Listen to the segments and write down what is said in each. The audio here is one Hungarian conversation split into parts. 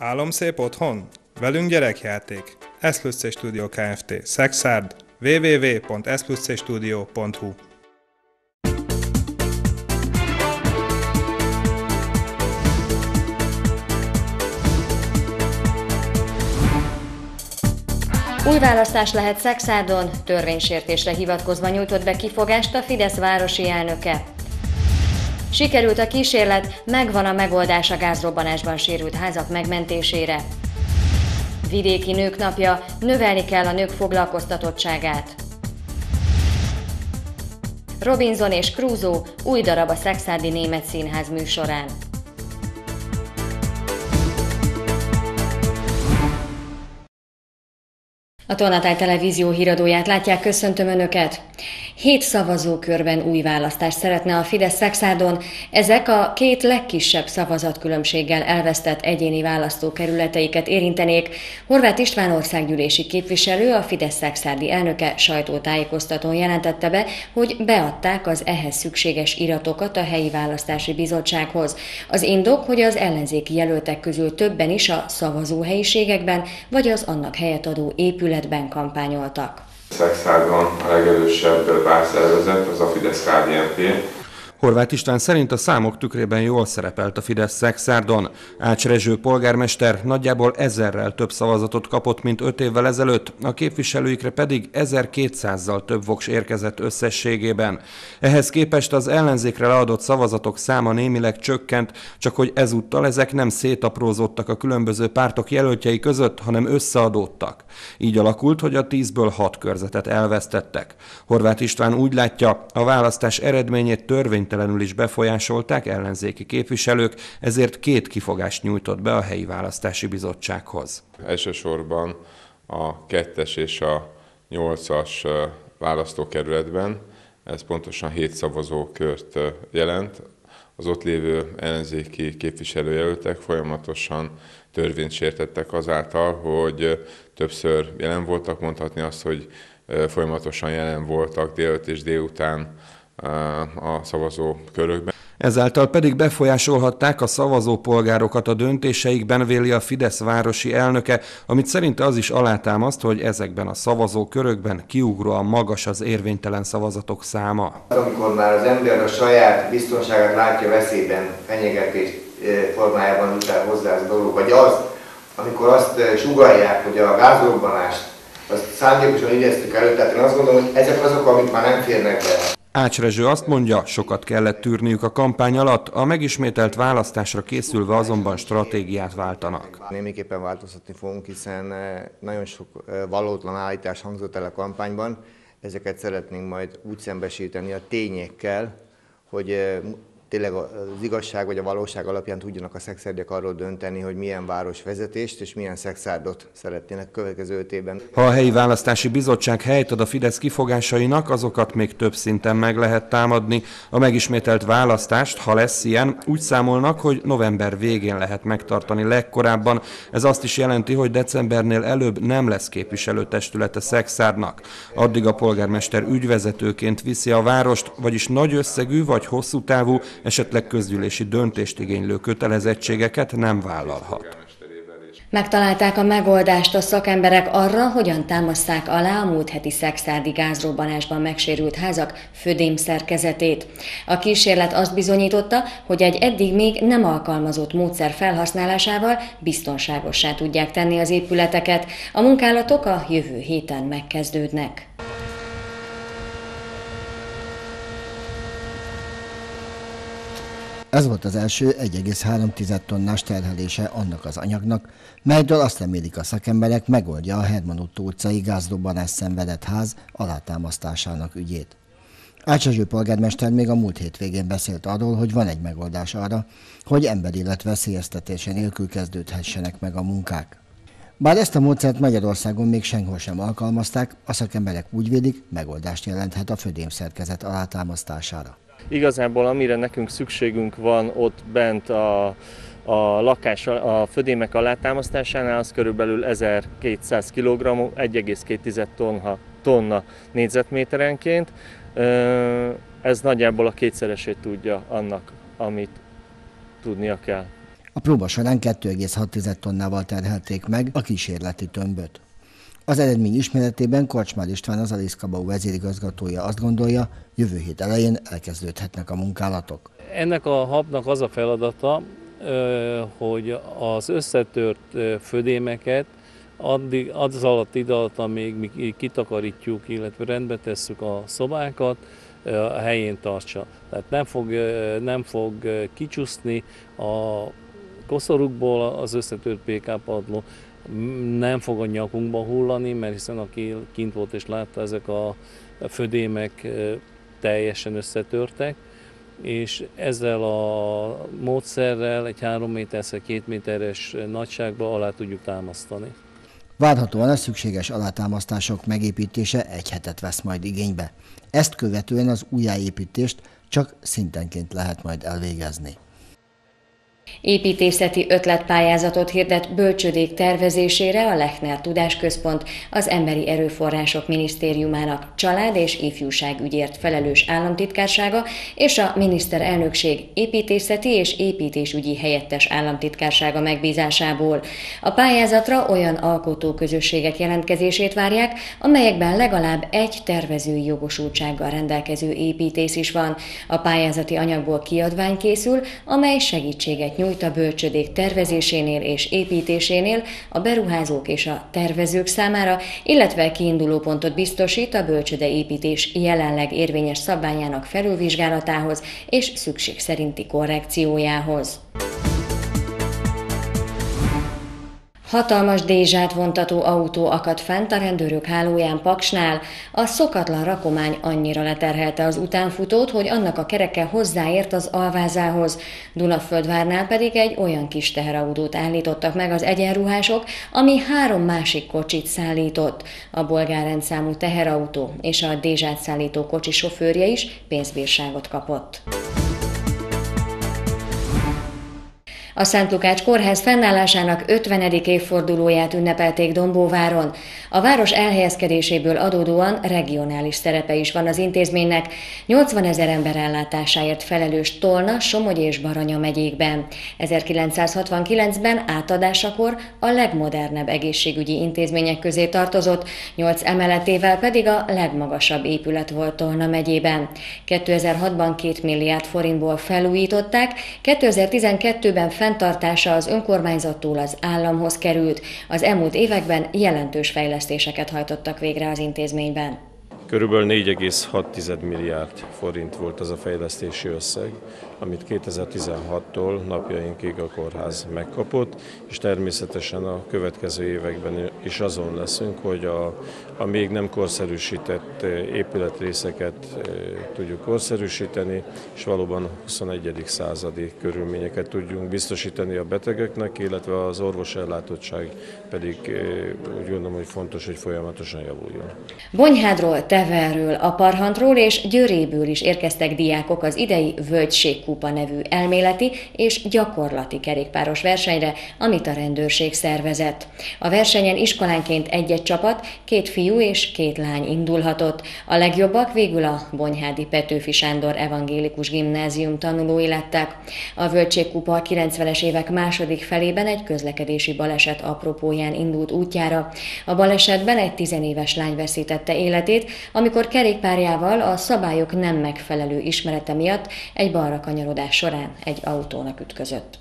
Álomszép otthon? Velünk gyerekjáték. Eszplusz Studio Kft. Szexárd. www.eszpluszstudio.hu Új választás lehet Szexádon, törvénysértésre hivatkozva nyújtott be kifogást a Fidesz városi elnöke. Sikerült a kísérlet, megvan a megoldás a gázrobbanásban sérült házak megmentésére. Vidéki Nők Napja, növelni kell a nők foglalkoztatottságát. Robinson és Crusoe új darab a Szexádi Német Színház műsorán. A Tornatály Televízió híradóját látják, köszöntöm Önöket! Hét szavazókörben új választást szeretne a Fidesz Szexádon. Ezek a két legkisebb szavazatkülönbséggel elvesztett egyéni választókerületeiket érintenék. Horváth István országgyűlési képviselő, a Fidesz Szexádi elnöke sajtótájékoztatón jelentette be, hogy beadták az ehhez szükséges iratokat a helyi választási bizottsághoz. Az indok, hogy az ellenzéki jelöltek közül többen is a szavazóhelyiségekben vagy az annak helyet adó épületben kampányoltak. Szexádon a legerősebb pártszervezet, az a Fidesz KDNP, Horváth István szerint a számok tükrében jól szerepelt a Fidesz Szexárdon. Ács Rezső polgármester nagyjából ezerrel több szavazatot kapott, mint öt évvel ezelőtt, a képviselőikre pedig 1200-zal több voks érkezett összességében. Ehhez képest az ellenzékre leadott szavazatok száma némileg csökkent, csak hogy ezúttal ezek nem szétaprózódtak a különböző pártok jelöltjei között, hanem összeadódtak. Így alakult, hogy a tízből hat körzetet elvesztettek. Horváth István úgy látja, a választás eredményét törvény érvénytelenül is befolyásolták ellenzéki képviselők, ezért két kifogást nyújtott be a helyi választási bizottsághoz. Elsősorban a kettes és a nyolcas választókerületben, ez pontosan hét szavazókört jelent, az ott lévő ellenzéki képviselőjelöltek folyamatosan törvényt sértettek azáltal, hogy többször jelen voltak, mondhatni azt, hogy folyamatosan jelen voltak délután és délután a szavazó körökben. Ezáltal pedig befolyásolhatták a szavazópolgárokat a döntéseikben, véli a Fidesz városi elnöke, amit szerinte az is alátámaszt, hogy ezekben a szavazókörökben kiugróan magas az érvénytelen szavazatok száma. Amikor már az ember a saját biztonságát látja veszélyben, fenyegetés formájában után hozzá ez a dolog, vagy az, amikor azt sugalják, hogy a gázrobbanást azt szándékosan idéztük elő, tehát én azt gondolom, hogy ezek azok, amik már nem férnek be. Ács Rezső azt mondja, sokat kellett tűrniük a kampány alatt, a megismételt választásra készülve azonban stratégiát váltanak. Némiképpen változtatni fogunk, hiszen eh, nagyon sok eh, valótlan állítás hangzott el a kampányban, ezeket szeretnénk majd úgy szembesíteni a tényekkel, hogy eh, tényleg az igazság vagy a valóság alapján tudjanak a szexerdiek arról dönteni, hogy milyen városvezetést és milyen szexárdot szeretnének következő öt évben. Ha a helyi választási bizottság helyt ad a Fidesz kifogásainak, azokat még több szinten meg lehet támadni. A megismételt választást, ha lesz ilyen, úgy számolnak, hogy november végén lehet megtartani legkorábban. Ez azt is jelenti, hogy decembernél előbb nem lesz képviselőtestülete Szexárdnak. Addig a polgármester ügyvezetőként viszi a várost, vagyis nagy összegű vagy hosszú távú esetleg közgyűlési döntést igénylő kötelezettségeket nem vállalhat. Megtalálták a megoldást a szakemberek arra, hogyan támaszták alá a múlt heti szexárdi gázrobbanásban megsérült házak födém szerkezetét. A kísérlet azt bizonyította, hogy egy eddig még nem alkalmazott módszer felhasználásával biztonságossá tudják tenni az épületeket. A munkálatok a jövő héten megkezdődnek. Ez volt az első 1,3 tonnás terhelése annak az anyagnak, melyből azt remélik a szakemberek megoldja a Herman Otto utcai gázdobbanás szenvedett ház alátámasztásának ügyét. Ácsazső polgármester még a múlt hétvégén beszélt arról, hogy van egy megoldás arra, hogy emberélet veszélyeztetése nélkül kezdődhessenek meg a munkák. Bár ezt a módszert Magyarországon még senhol sem alkalmazták, a szakemberek úgy vélik, megoldást jelenthet a födémszerkezet alátámasztására. Igazából amire nekünk szükségünk van ott bent a, a lakás, a födémek alátámasztásánál, az körülbelül 1200 kg, 1,2 tonna, tonna négyzetméterenként. Ez nagyjából a kétszeresét tudja annak, amit tudnia kell. A próba során 2,6 tonnával terhelték meg a kísérleti tömböt. Az eredmény ismeretében Korcsmár István, az Aliszkabau vezérigazgatója azt gondolja, jövő hét elején elkezdődhetnek a munkálatok. Ennek a habnak az a feladata, hogy az összetört födémeket addig, az alatt ide amíg mi kitakarítjuk, illetve rendbe tesszük a szobákat, a helyén tartsa. Tehát nem fog, nem fog kicsúszni a koszorukból az összetört PK padló, nem fog a nyakunkba hullani, mert hiszen aki kint volt és látta, ezek a födémek teljesen összetörtek, és ezzel a módszerrel egy 3 méter 2 méteres nagyságba alá tudjuk támasztani. Várhatóan a szükséges alátámasztások megépítése egy hetet vesz majd igénybe. Ezt követően az újjáépítést csak szintenként lehet majd elvégezni. Építészeti ötletpályázatot hirdet bölcsödék tervezésére a Lechner Tudásközpont az Emberi Erőforrások Minisztériumának család és ifjúságügyért felelős államtitkársága és a miniszterelnökség építészeti és építésügyi helyettes államtitkársága megbízásából. A pályázatra olyan alkotóközösségek jelentkezését várják, amelyekben legalább egy tervezői jogosultsággal rendelkező építész is van. A pályázati anyagból kiadvány készül, amely segítséget nyújt a bölcsödék tervezésénél és építésénél a beruházók és a tervezők számára, illetve kiinduló pontot biztosít a bölcsöde építés jelenleg érvényes szabályának felülvizsgálatához és szükség szerinti korrekciójához. Hatalmas dézsát vontató autó akadt fent a rendőrök hálóján Paksnál. A szokatlan rakomány annyira leterhelte az utánfutót, hogy annak a kereke hozzáért az alvázához. Dunaföldvárnál pedig egy olyan kis teherautót állítottak meg az egyenruhások, ami három másik kocsit szállított. A bolgár rendszámú teherautó és a dézsát szállító kocsi sofőrje is pénzbírságot kapott. A Szent Lukács Kórház fennállásának 50. évfordulóját ünnepelték Dombóváron. A város elhelyezkedéséből adódóan regionális szerepe is van az intézménynek, 80 ezer ember ellátásáért felelős Tolna, Somogy és Baranya megyékben. 1969-ben átadásakor a legmodernebb egészségügyi intézmények közé tartozott, 8 emeletével pedig a legmagasabb épület volt Tolna megyében. 2006-ban 2 milliárd forintból felújították, 2012-ben fel fenntartása az önkormányzattól az államhoz került. Az elmúlt években jelentős fejlesztéseket hajtottak végre az intézményben. Körülbelül 4,6 milliárd forint volt az a fejlesztési összeg, amit 2016-tól napjainkig a kórház megkapott, és természetesen a következő években is azon leszünk, hogy a, a még nem korszerűsített épületrészeket eh, tudjuk korszerűsíteni, és valóban a 21. századi körülményeket tudjunk biztosítani a betegeknek, illetve az orvosellátottság pedig eh, úgy gondolom, hogy fontos, hogy folyamatosan javuljon. Bonyhádról, Teverről, Aparhantról és Győréből is érkeztek diákok az idei Völgység Kupa nevű elméleti és gyakorlati kerékpáros versenyre, amit a rendőrség szervezett. A versenyen iskolánként egy-egy csapat, két fiú és két lány indulhatott. A legjobbak végül a Bonyhádi Petőfi Sándor Evangélikus Gimnázium tanulói lettek. A Völgységkupa a 90-es évek második felében egy közlekedési baleset apropóján indult útjára. A balesetben egy tizenéves lány veszítette életét, amikor kerékpárjával a szabályok nem megfelelő ismerete miatt egy balra kanyarodás során egy autónak ütközött.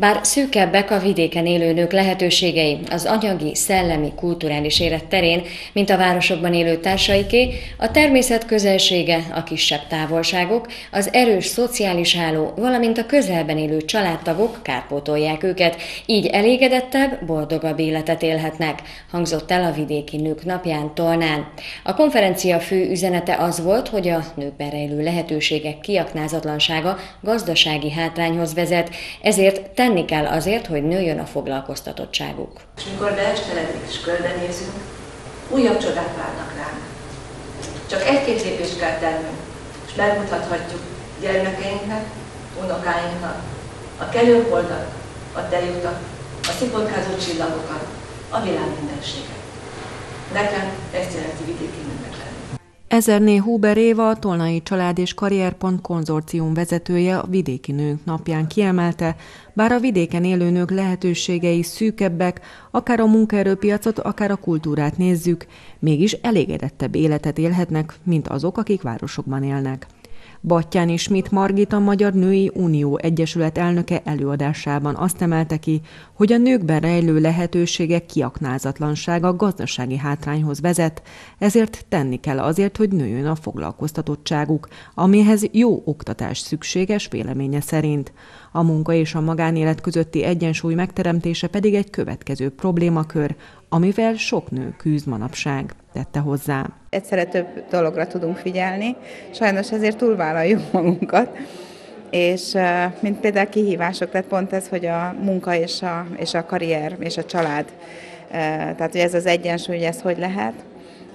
Bár szűkebbek a vidéken élő nők lehetőségei az anyagi, szellemi, kulturális élet terén, mint a városokban élő társaiké, a természet közelsége, a kisebb távolságok, az erős szociális háló, valamint a közelben élő családtagok kárpótolják őket, így elégedettebb, boldogabb életet élhetnek, hangzott el a vidéki nők napján Tolnán. A konferencia fő üzenete az volt, hogy a nőkben rejlő lehetőségek kiaknázatlansága gazdasági hátrányhoz vezet, ezért tenni kell azért, hogy nőjön a foglalkoztatottságuk. És mikor beesteledik és körbenézünk, újabb csodák várnak ránk. Csak egy-két lépést kell tennünk, és megmutathatjuk gyermekeinknek, unokáinknak, a kelőholdat, a tejutat, a szipotkázó csillagokat, a világ mindenséget. Nekem ezt jelenti vidéki nőnek lenni. Ezerné Huber Éva, a Tolnai Család és Karrierpont konzorcium vezetője a Vidéki Nők napján kiemelte, bár a vidéken élő nők lehetőségei szűkebbek, akár a munkaerőpiacot, akár a kultúrát nézzük, mégis elégedettebb életet élhetnek, mint azok, akik városokban élnek. Battyáni Schmidt Margita Magyar Női Unió Egyesület elnöke előadásában azt emelte ki, hogy a nőkben rejlő lehetőségek kiaknázatlansága gazdasági hátrányhoz vezet, ezért tenni kell azért, hogy nőjön a foglalkoztatottságuk, amihez jó oktatás szükséges véleménye szerint. A munka és a magánélet közötti egyensúly megteremtése pedig egy következő problémakör, amivel sok nő küzd manapság, tette hozzá. Egyszerre több dologra tudunk figyelni, sajnos ezért túlvállaljuk magunkat, és mint például kihívások, tehát pont ez, hogy a munka és a, és a karrier és a család, tehát hogy ez az egyensúly, ez hogy lehet,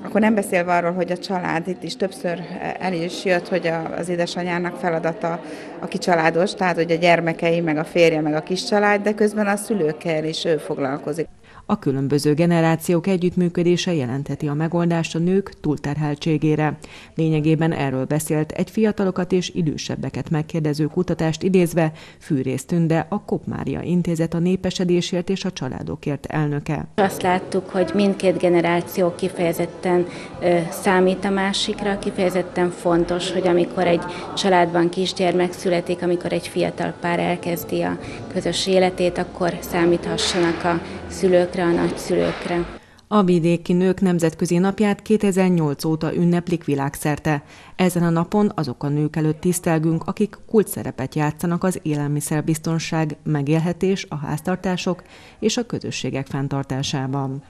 akkor nem beszélve arról, hogy a család itt is többször el is jött, hogy az édesanyának feladata, aki családos, tehát hogy a gyermekei, meg a férje, meg a kis család, de közben a szülőkkel is ő foglalkozik. A különböző generációk együttműködése jelentheti a megoldást a nők túlterheltségére. Lényegében erről beszélt egy fiatalokat és idősebbeket megkérdező kutatást idézve Fűrész Tünde, a Kopmária Intézet a népesedésért és a családokért elnöke. Azt láttuk, hogy mindkét generáció kifejezetten ö, számít a másikra, kifejezetten fontos, hogy amikor egy családban kisgyermek születik, amikor egy fiatal pár elkezdi a közös életét, akkor számíthassanak a szülőkre, a nagyszülőkre. A vidéki nők nemzetközi napját 2008 óta ünneplik világszerte. Ezen a napon azok a nők előtt tisztelgünk, akik kult szerepet játszanak az élelmiszerbiztonság, megélhetés, a háztartások és a közösségek fenntartásában.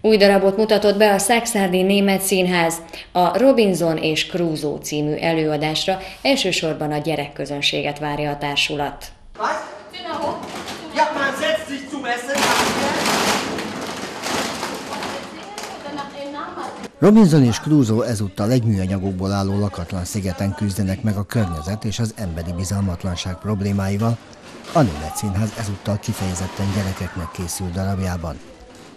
Új darabot mutatott be a Szexárdi Német Színház. A Robinson és Crusoe című előadásra elsősorban a gyerekközönséget várja a társulat. Ja, man setzt sich. Robinson és Crusoe ezúttal egy műanyagokból álló lakatlan szigeten küzdenek meg a környezet és az emberi bizalmatlanság problémáival. A Német Színház ezúttal kifejezetten gyerekeknek készül darabjában.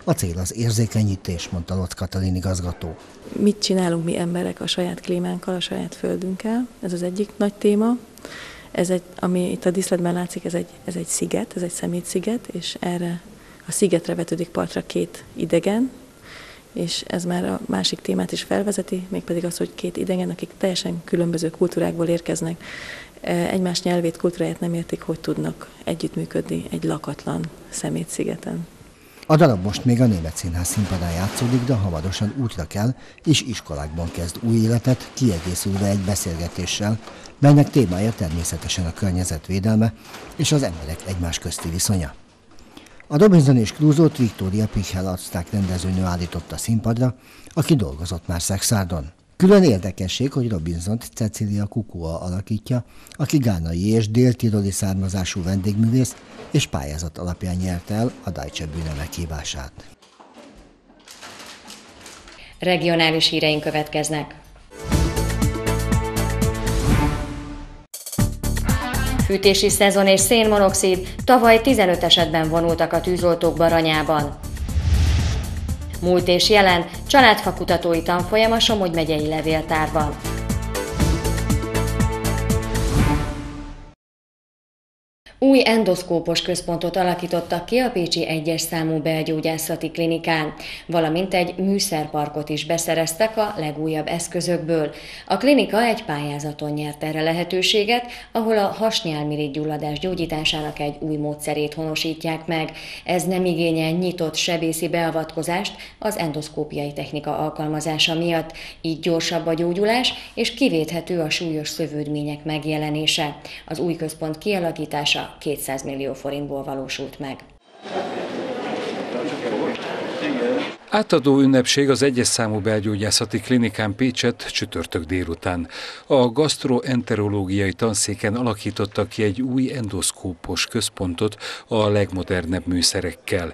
A cél az érzékenyítés, mondta Lotz Katalin igazgató. Mit csinálunk mi emberek a saját klímánkkal, a saját földünkkel? Ez az egyik nagy téma. Ez egy, ami itt a diszletben látszik, ez egy, ez egy sziget, ez egy szemétsziget, és erre a szigetre vetődik partra két idegen, és ez már a másik témát is felvezeti, mégpedig az, hogy két idegen, akik teljesen különböző kultúrákból érkeznek, e, egymás nyelvét, kultúráját nem értik, hogy tudnak együttműködni egy lakatlan szemétszigeten. A darab most még a Német Színház színpadán játszódik, de hamarosan útra kell, és iskolákban kezd új életet, kiegészülve egy beszélgetéssel, melynek témája természetesen a környezetvédelme és az emberek egymás közti viszonya. A Robinson és Crusoe-t Victoria Pichel arcták rendezőnő állította színpadra, aki dolgozott már Szexárdon. Külön érdekesség, hogy robinson Cecilia Kukua alakítja, aki gánai és déltiroli származású vendégművész, és pályázat alapján nyerte el a Deutsche Bühne meghívását. Regionális híreink következnek. Fűtési szezon és szénmonoxid tavaly 15 esetben vonultak a tűzoltók baranyában. Múlt és jelen családfakutatói tanfolyam a Somogy megyei levéltárban. Új endoszkópos központot alakítottak ki a Pécsi egyes számú belgyógyászati klinikán, valamint egy műszerparkot is beszereztek a legújabb eszközökből. A klinika egy pályázaton nyert erre lehetőséget, ahol a hasnyálmirigy gyulladás gyógyításának egy új módszerét honosítják meg. Ez nem igényel nyitott sebészi beavatkozást az endoszkópiai technika alkalmazása miatt, így gyorsabb a gyógyulás és kivéthető a súlyos szövődmények megjelenése. Az új központ kialakítása 200 millió forintból valósult meg. Átadó ünnepség az egyes számú belgyógyászati klinikán Pécset csütörtök délután. A gastroenterológiai tanszéken alakítottak ki egy új endoszkópos központot a legmodernebb műszerekkel.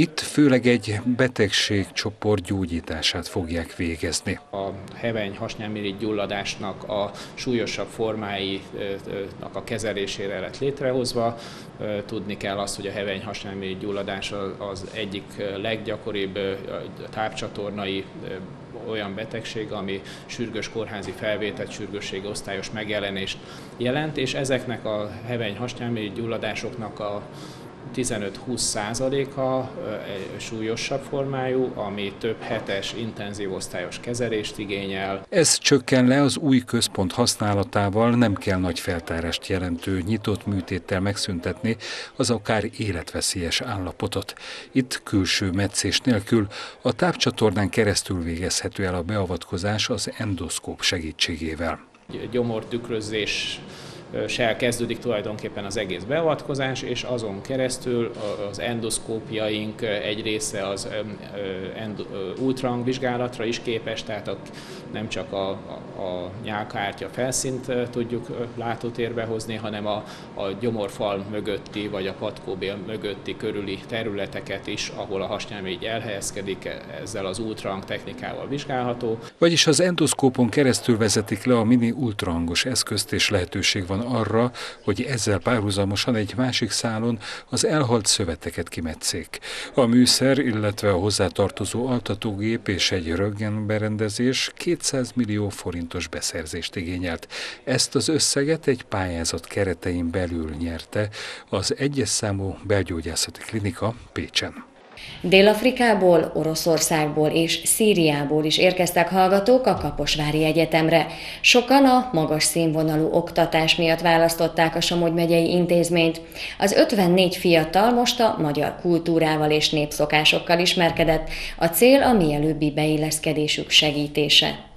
Itt főleg egy betegségcsoport gyógyítását fogják végezni. A heveny hasnyálmirigy gyulladásnak a súlyosabb formáinak a kezelésére lett létrehozva. Tudni kell azt, hogy a heveny hasnyálmirigy gyulladás az egyik leggyakoribb tápcsatornai olyan betegség, ami sürgős kórházi felvételt, sürgősségi osztályos megjelenést jelent, és ezeknek a heveny hasnyálmirigy gyulladásoknak a 15-20 százaléka súlyosabb formájú, ami több hetes intenzív osztályos kezelést igényel. Ez csökken le az új központ használatával, nem kell nagy feltárást jelentő nyitott műtéttel megszüntetni az akár életveszélyes állapotot. Itt külső meccés nélkül a tápcsatornán keresztül végezhető el a beavatkozás az endoszkóp segítségével. Gyomortükrözés se kezdődik tulajdonképpen az egész beavatkozás, és azon keresztül az endoszkópiaink egy része az ultrang vizsgálatra is képes, tehát nem csak a, a, a nyálkártya felszínt tudjuk látótérbe hozni, hanem a, a gyomorfal mögötti vagy a patkóbél mögötti körüli területeket is, ahol a hasnyálmirigy elhelyezkedik, ezzel az ultrang technikával vizsgálható. Vagyis az endoszkópon keresztül vezetik le a mini ultrahangos eszközt, és lehetőség van arra, hogy ezzel párhuzamosan egy másik szálon az elhalt szöveteket kimetszék. A műszer, illetve a hozzátartozó altatógép és egy röntgen berendezés 200 millió forintos beszerzést igényelt. Ezt az összeget egy pályázat keretein belül nyerte az egyes számú belgyógyászati klinika Pécsen. Dél-Afrikából, Oroszországból és Szíriából is érkeztek hallgatók a Kaposvári Egyetemre. Sokan a magas színvonalú oktatás miatt választották a Somogy megyei intézményt. Az 54 fiatal most a magyar kultúrával és népszokásokkal ismerkedett. A cél a mielőbbi beilleszkedésük segítése.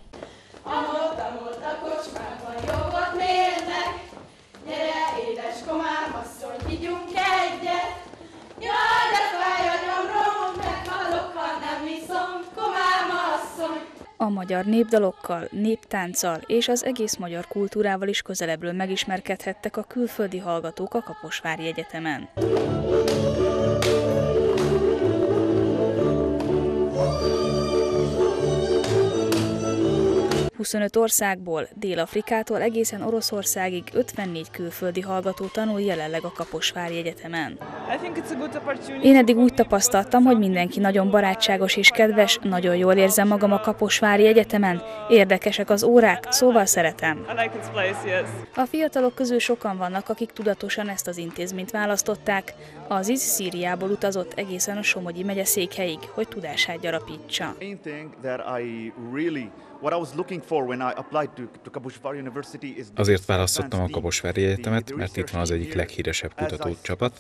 Magyar népdalokkal, néptánccal és az egész magyar kultúrával is közelebbről megismerkedhettek a külföldi hallgatók a Kaposvári Egyetemen. 25 országból, Dél-Afrikától egészen Oroszországig 54 külföldi hallgató tanul jelenleg a Kaposvári Egyetemen. Én eddig úgy tapasztaltam, hogy mindenki nagyon barátságos és kedves, nagyon jól érzem magam a Kaposvári Egyetemen, érdekesek az órák, szóval szeretem. A fiatalok közül sokan vannak, akik tudatosan ezt az intézményt választották. Az IZ Szíriából utazott egészen a Somogyi megye székhelyig, hogy tudását gyarapítsa. Azért választottam a Kaposvári Egyetemet, mert itt van az egyik leghíresebb kutatócsapat,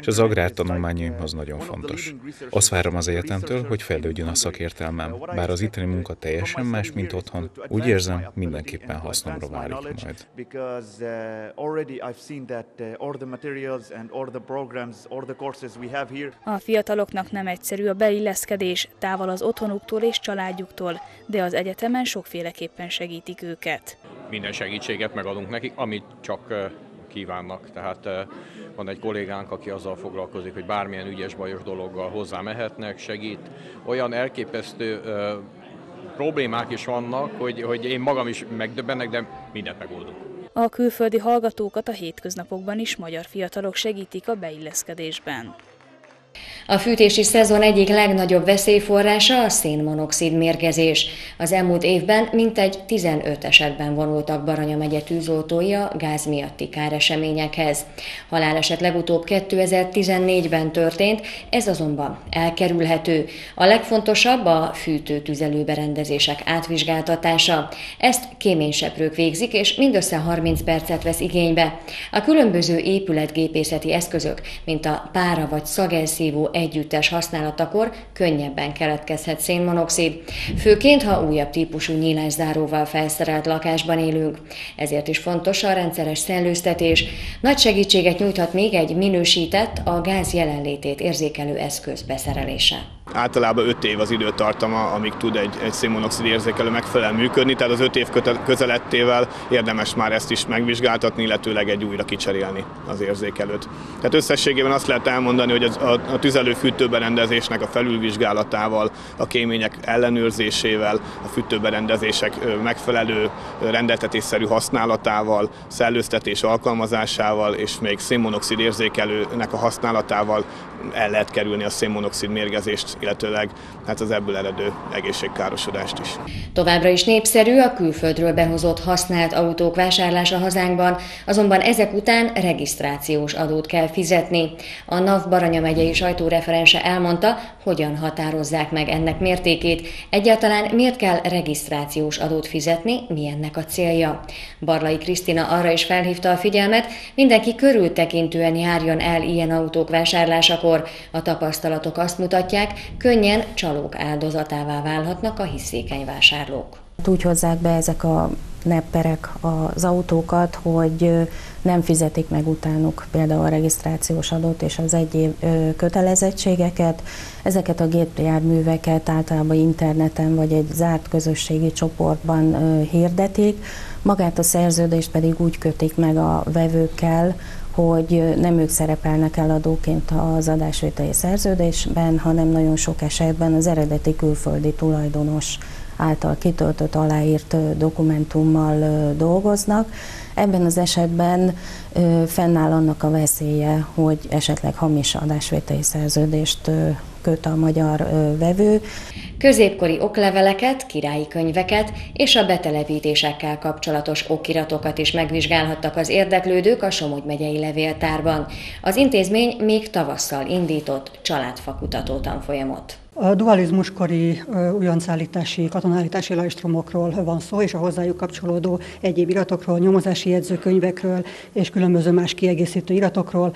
és az agrártanulmányaim az nagyon fontos. Azt várom az egyetemtől, hogy fejlődjön a szakértelmem, bár az itteni munka teljesen más, mint otthon, úgy érzem, mindenképpen hasznomra válik majd. A fiataloknak nem egyszerű a beilleszkedés, távol az otthonuktól és családjuktól, de az egyetemen sokféleképpen segítik őket. Minden segítséget megadunk nekik, amit csak kívánnak. Tehát van egy kollégánk, aki azzal foglalkozik, hogy bármilyen ügyes, bajos dologgal hozzá mehetnek, segít. Olyan elképesztő problémák is vannak, hogy, hogy én magam is megdöbbennek, de mindent megoldunk. A külföldi hallgatókat a hétköznapokban is magyar fiatalok segítik a beilleszkedésben. A fűtési szezon egyik legnagyobb veszélyforrása a szénmonoxid mérgezés. Az elmúlt évben mintegy 15 esetben vonultak Baranya megye tűzoltói a gáz miatti káreseményekhez. Haláleset legutóbb 2014-ben történt, ez azonban elkerülhető. A legfontosabb a fűtő-tüzelőberendezések átvizsgáltatása. Ezt kéményseprők végzik, és mindössze 30 percet vesz igénybe. A különböző épületgépészeti eszközök, mint a pára vagy szagelszívó együttes használatakor könnyebben keletkezhet szénmonoxid, főként ha újabb típusú nyílászáróval felszerelt lakásban élünk. Ezért is fontos a rendszeres szellőztetés. Nagy segítséget nyújthat még egy minősített, a gáz jelenlétét érzékelő eszköz beszerelése. Általában 5 év az időtartama, amíg tud egy, egy szénmonoxid érzékelő megfelelően működni, tehát az 5 év közelettével érdemes már ezt is megvizsgáltatni, illetőleg egy újra kicserélni az érzékelőt. Tehát összességében azt lehet elmondani, hogy a, a tüzelő fűtőberendezésnek a felülvizsgálatával, a kémények ellenőrzésével, a fűtőberendezések megfelelő rendeltetésszerű használatával, szellőztetés alkalmazásával és még szénmonoxid érzékelőnek a használatával el lehet kerülni a szénmonoxid mérgezést, illetőleg hát az ebből eredő egészségkárosodást is. Továbbra is népszerű a külföldről behozott használt autók vásárlása hazánkban, azonban ezek után regisztrációs adót kell fizetni. A NAV Baranya megyei sajtóreferense elmondta, hogyan határozzák meg ennek mértékét, egyáltalán miért kell regisztrációs adót fizetni, mi ennek a célja. Barlai Krisztina arra is felhívta a figyelmet, mindenki körültekintően járjon el ilyen autók vásárlásakor, a tapasztalatok azt mutatják, könnyen csalók áldozatává válhatnak a hiszékeny vásárlók. Úgy hozzák be ezek a nepperek az autókat, hogy nem fizetik meg utánuk például a regisztrációs adót és az egyéb kötelezettségeket. Ezeket a gépjárműveket általában interneten vagy egy zárt közösségi csoportban hirdetik, magát a szerződést pedig úgy kötik meg a vevőkkel, hogy nem ők szerepelnek eladóként az adásvételi szerződésben, hanem nagyon sok esetben az eredeti külföldi tulajdonos által kitöltött, aláírt dokumentummal dolgoznak. Ebben az esetben fennáll annak a veszélye, hogy esetleg hamis adásvételi szerződést köt a magyar vevő. Középkori okleveleket, királyi könyveket és a betelepítésekkel kapcsolatos okiratokat is megvizsgálhattak az érdeklődők a Somogy megyei levéltárban. Az intézmény még tavasszal indított családfakutató tanfolyamot. A dualizmuskori újoncállítási, katonállítási lajstromokról van szó, és a hozzájuk kapcsolódó egyéb iratokról, nyomozási jegyzőkönyvekről és különböző más kiegészítő iratokról,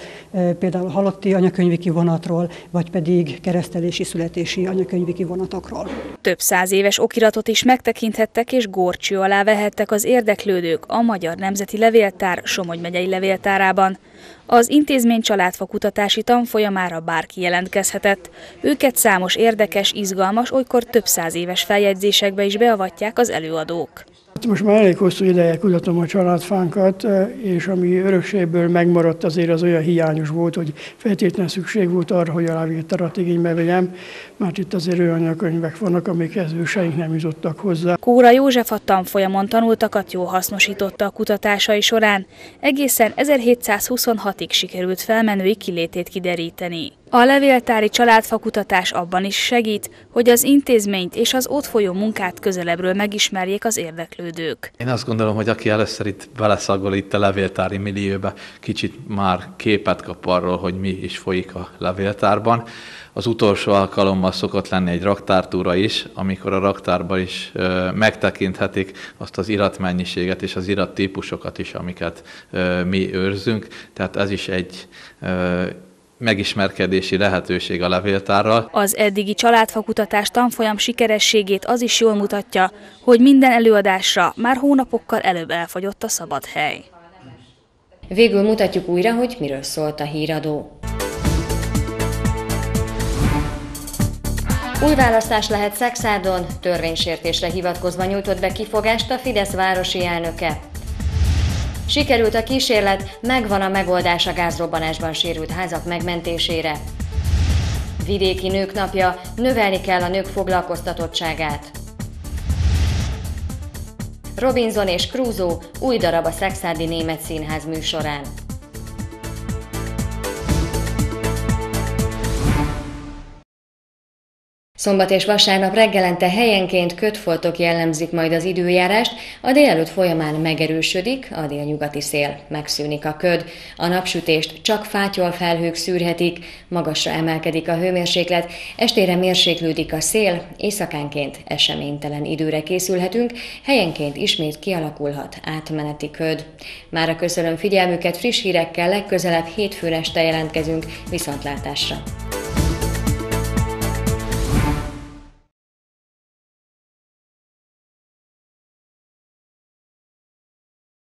például halotti anyakönyvi kivonatról, vagy pedig keresztelési születési anyakönyvi kivonatokról. Több száz éves okiratot is megtekinthettek és górcső alá vehettek az érdeklődők a Magyar Nemzeti Levéltár Somogy megyei levéltárában. Az intézmény családfakutatási tanfolyamára bárki jelentkezhetett. Őket számos érdekes, izgalmas, olykor több száz éves feljegyzésekbe is beavatják az előadók. Hát most már elég hosszú ideje kutatom a családfánkat, és ami örökségből megmaradt azért az olyan hiányos volt, hogy feltétlenül szükség volt arra, hogy a lávétarat igénybe vegyem, mert itt azért olyan könyvek vannak, amikhez őseink nem jutottak hozzá. Kóra József a tanfolyamon tanultakat jó hasznosította a kutatásai során. Egészen 1726-ig sikerült felmenői kilétét kideríteni. A levéltári családfakutatás abban is segít, hogy az intézményt és az ott folyó munkát közelebbről megismerjék az érdeklődők. Én azt gondolom, hogy aki először itt beleszagol itt a levéltári millióbe, kicsit már képet kap arról, hogy mi is folyik a levéltárban. Az utolsó alkalommal szokott lenni egy raktártúra is, amikor a raktárban is ö, megtekinthetik azt az iratmennyiséget és az irattípusokat is, amiket ö, mi őrzünk. Tehát ez is egy ö, megismerkedési lehetőség a levéltárral. Az eddigi családfakutatás tanfolyam sikerességét az is jól mutatja, hogy minden előadásra már hónapokkal előbb elfogyott a szabad hely. Végül mutatjuk újra, hogy miről szólt a híradó. Új választás lehet Szexádon, törvénysértésre hivatkozva nyújtott be kifogást a Fidesz városi elnöke. Sikerült a kísérlet, megvan a megoldás a gázrobbanásban sérült házak megmentésére. Vidéki Nők Napja, növelni kell a nők foglalkoztatottságát. Robinson és Crusoe új darab a Szexádi Német Színház műsorán. Szombat és vasárnap reggelente helyenként kötfoltok jellemzik majd az időjárást, a délelőtt folyamán megerősödik, a délnyugati szél megszűnik a köd, a napsütést csak fátyol felhők szűrhetik, magasra emelkedik a hőmérséklet, estére mérséklődik a szél, éjszakánként eseménytelen időre készülhetünk, helyenként ismét kialakulhat átmeneti köd. Mára köszönöm figyelmüket, friss hírekkel legközelebb hétfőn este jelentkezünk, viszontlátásra!